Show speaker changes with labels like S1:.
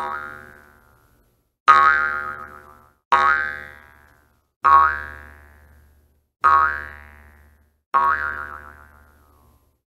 S1: Bye.